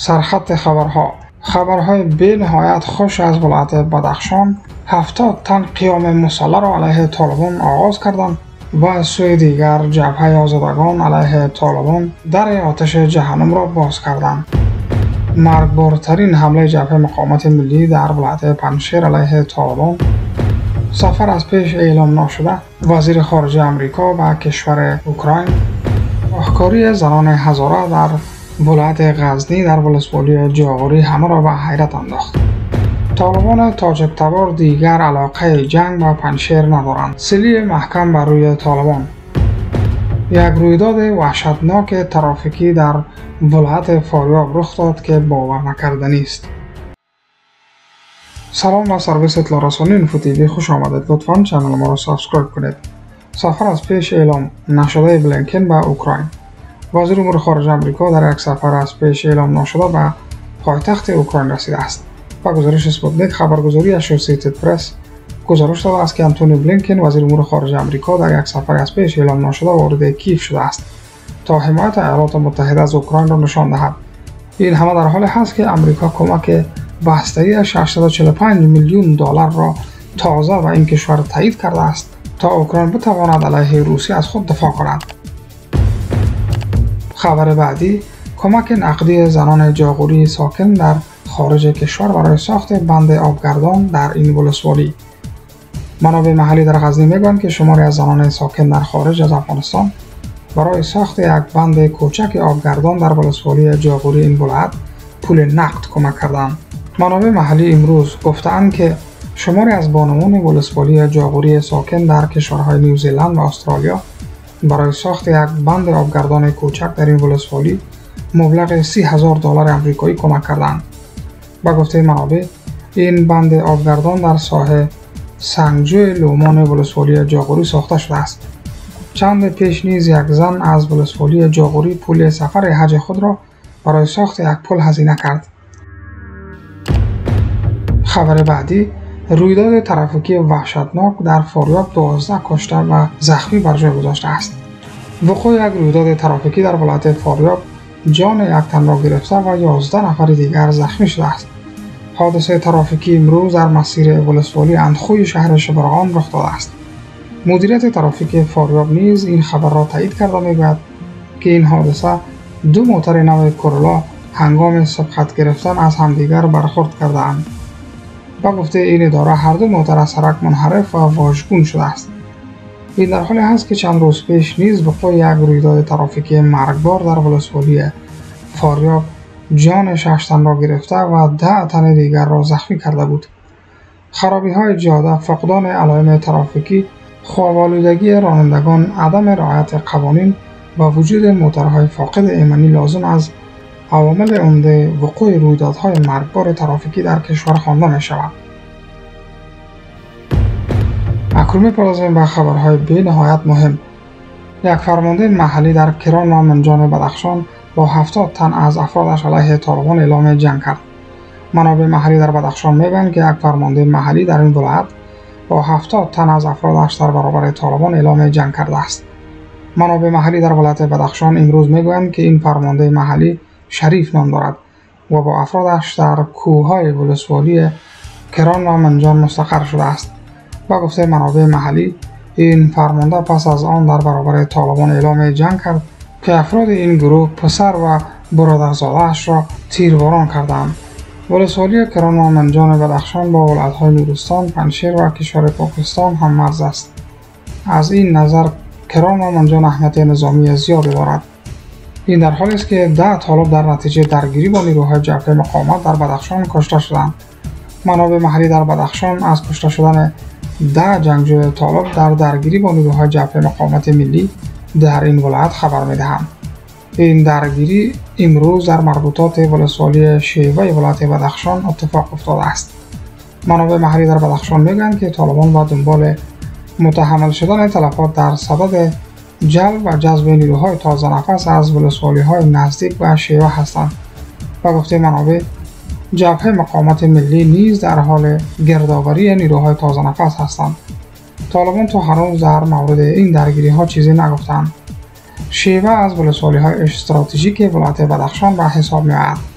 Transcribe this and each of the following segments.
سرخط خبرها. خبرهای به نهایت خوش از ولایت بدخشان. هفتاد تن قیام مسلح را علیه طالبان آغاز کردند و از سوی دیگر جبهه آزادگان علیه طالبان در آتش جهنم را باز کردند. مرگبارترین حمله جبهه مقاومت ملی در ولایت پنشیر علیه طالبان. سفر از پیش اعلام نشده وزیر خارجه امریکا به کشور اوکراین. شاهکاری زنان هزاره در ولایت غزنی در ولسوالی جاغوری همه را به حیرت انداخت. طالبان تاجک تبار دیگر علاقه جنگ با پنشیر ندارند. سیلی محکم بر روی طالبان. یک رویداد وحشتناک ترافیکی در ولایت فاریاب رخ داد که باور نکردنی است سلام و سرویس اطلاع رسانی TV خوش آمدید. لطفا channel ما را subscribe کنید. سفر از پیش اعلام نشده بلینکن به اوکراین. وزیر امور خارجه آمریکا در یک سفر از پیش اعلام نشده به پایتخت اوکراین رسیده است. با گزارش اسپوتنیک خبرگزاری اشوسییتد پرس گزارش داده است که انتونی بلینکن وزیر امور خارجه آمریکا در یک سفر از پیش اعلام نشده وارد کیف شده است. تا حمایت ایالات متحده از اوکراین را نشان دهد. این همه در حالی هست که امریکا کمک بسته‌ی 645 میلیون دلار را تازه و این کشور تایید کرده است. تا اوکراین بتواند علیه روسیه از خود دفاع کند. خبر بعدی کمک نقدی زنان جاغوری ساکن در خارج کشور برای ساخت بند آبگردان در این ولسوالی. منابع محلی در غزنی می‌گویند که شماری از زنان ساکن در خارج از افغانستان برای ساخت یک بند کوچک آبگردان در ولسوالی جاغوری این ولایت پول نقد کمک کردند منابع محلی امروز گفتند که شماری از بانوان ولسوالی جاغوری ساکن در کشورهای نیوزیلند و استرالیا برای ساخت یک بند آبگردان کوچک در این ولسوالی مبلغ سی هزار دلار امریکایی کمک کردند. با گفته منابع این بند آبگردان در ساحه سنگجوی لومان ولسوالی جاغوری ساخته شده است. چند پیش نیز یک زن از ولسوالی جاغوری پول سفر حج خود را برای ساخت یک پل هزینه کرد. خبر بعدی رویداد ترافیکی وحشتناک در فاریاب 12 کشته و زخمی بر جای گذاشته است. وقوع یک رویداد ترافیکی در ولایت فاریاب جان یک تن را گرفته و 11 نفر دیگر زخمی شده است. حادثه ترافیکی امروز در مسیر ولسوالی اندخوی شهر شبرغان رخ داده است. مدیریت ترافیک فاریاب نیز این خبر را تایید کرده می‌گوید که این حادثه دو موتر نو کرولا هنگام سبقت گرفتن از همدیگر برخورد کرده با گفته این اداره هر دو موتر از سرک منحرف و واژگون شده است. این در حالی هست که چند روز پیش نیز وقوع یک رویداد ترافیکی مرگبار در ولسوالی فاریاب جان شش تن را گرفته و ده تن دیگر را زخمی کرده بود. خرابی های جاده فقدان علائم ترافیکی خوابالودگی رانندگان عدم رعایت قوانین و وجود موترهای فاقد ایمنی لازم از عوامل عمده وقوع رویدادهای مرگبار ترافیکی در کشور خوانده می شود. اکنون می‌پردازیم به خبرهای به نهایت مهم. یک فرمانده محلی در کران و منجان بدخشان با 70 تن از افرادش علیه طالبان اعلام جنگ کرد. منابع محلی در بدخشان می‌گویند که یک فرمانده محلی در این ولایت با 70 تن از افرادش در برابر طالبان اعلام جنگ کرده است. منابع محلی در ولایت بدخشان امروز می‌گویند که این فرمانده محلی شریف نام دارد و با افرادش در کوههای ولسوالی کران و منجان مستقر شده است. با گفته منابع محلی این فرمانده پس از آن در برابر طالبان اعلام جنگ کرد که افراد این گروه پسر و برادرزادهاش را تیرباران کردند ولسوالی کران و منجان بدخشان با ولایتهای نورستان پنشیر و کشور پاکستان هم مرز است. از این نظر کران و منجان اهمیت نظامی زیادی دارد. این در حالی است که ده طالب در نتیجه درگیری با نیروهای جبهه مقاومت در بدخشان کشته شدند. منابع محلی در بدخشان از کشته شدن ده جنگجوی طالب در درگیری با نیروهای جبهه مقاومت ملی در این ولایت خبر می‌دهند. این درگیری امروز در مربوطات ولسوالی شیوه ولایت بدخشان اتفاق افتاده است. منابع محلی در بدخشان می‌گویند که طالبان با دنبال متحمل شدن تلفات در صدد جلب و جذب نیروهای تازه نفس از ولسوالی های نزدیک و شیوه هستند و گفته منابع جبهه مقامات ملی نیز در حال گردآوری نیروهای تازه نفس هستند. طالبان تا هنوز در مورد این درگیری ها چیزی نگفتند. شیوا از ولسوالی های استراتژیک ولایت بدخشان به حساب می آید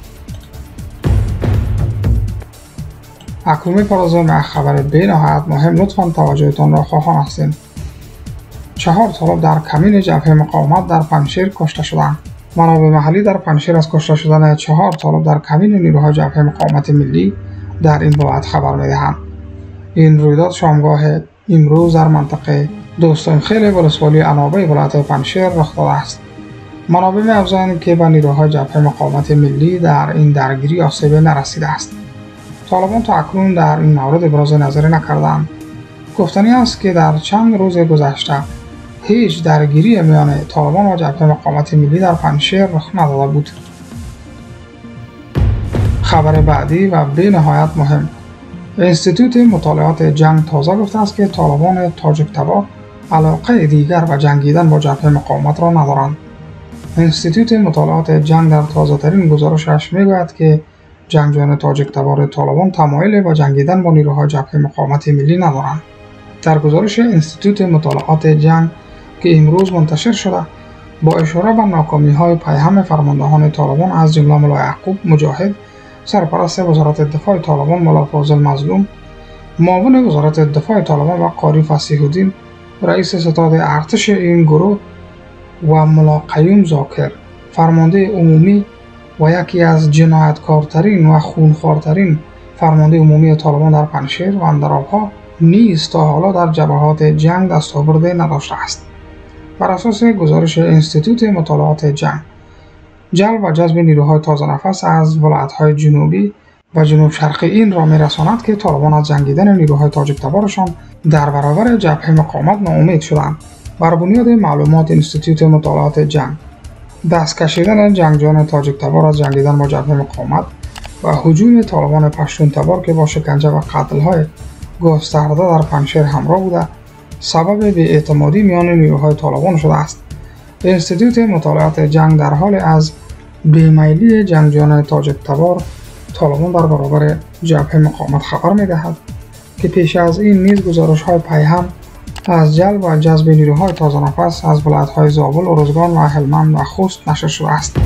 اکنون می‌پردازیم به خبر بینهایت مهم لطفا توجهتان را خواهان هستیم. چهار طالب در کمین جبهه مقاومت در پنشیر کشته شدند. منابع محلی در پنشیر از کشته شدن چهار طالب در کمین نیروهای جبهه مقاومت ملی در این بابت خبر می‌دهند. این رویداد شامگاه امروز در منطقه دوستان خیلی ولسوالی انابه ولایت پنشیر رخ داده است. منابع میافزایند که به نیروهای جبهه مقاومت ملی در این درگیری آسیبی نرسیده است. طالبان تا اکنون در این مورد ابراز نظری نکردند. گفتنی است که در چند روز گذشته هیچ درگیری میان طالبان و جبهه مقاومت ملی در پنشیر رخ نداده بود. خبر بعدی و به نهایت مهم. انستیتوت مطالعات جنگ تازه گفته است که طالبان تاجک تبا علاقه دیگر به جنگیدن با جبهه مقاومت را ندارند. انستیتوت مطالعات جنگ در تازه ترین گزارشش می‌گوید که جنگجویان تاجک تبار طالبان تمایل با جنگیدن با نیروهای جبهه مقاومت ملی ندارند. در گزارش انستیتوت مطالعات جنگ که امروز منتشر شده. با اشاره به ناکامی های پیهم فرماندهان طالبان از جمله ملا یعقوب مجاهد سرپرست وزارت دفاع طالبان ملا فاضل مظلوم معاون وزارت دفاع طالبان و قاری فسیح الدین رئیس ستاد ارتش این گروه و ملا قیوم زاکر. فرمانده عمومی و یکی از جنایتکارترین و خونخوارترین فرمانده عمومی طالبان در پنشیر و اندرابها نیز تا حالا در جبهات جنگ دستاورده نداشته است. بر اساس گزارش انستیتوت مطالعات جنگ جلب و جذب نیروهای تازه نفس از های جنوبی و جنوب شرقی این را میرساند که طالبان از جنگیدن نیروهای تاجک تبارشان در برابر جبهه مقاومت ناامید شدند. بر بنیاد معلومات انستیتوت مطالعات جنگ دست کشیدن جنگجویان تاجک تبار از جنگیدن با جبهه مقاومت و حجوم طالبان پشتون تبار که با شکنجه و قتل های گسترده در پنشیر همراه بوده سبب به اعتمادی میان نیروهای طالبان شده است انستیتوت مطالعات جنگ در حال از بیمیلی جنگجویان تاجک تبار طالبان در برابر جبهه مقاومت خبر می دهد که پیش از این نیز گزارش های پیهم از جلب و جذب نیروهای تازه نفس از ولایت های زابل، ارزگان و هلمند و خوست نشر شده است.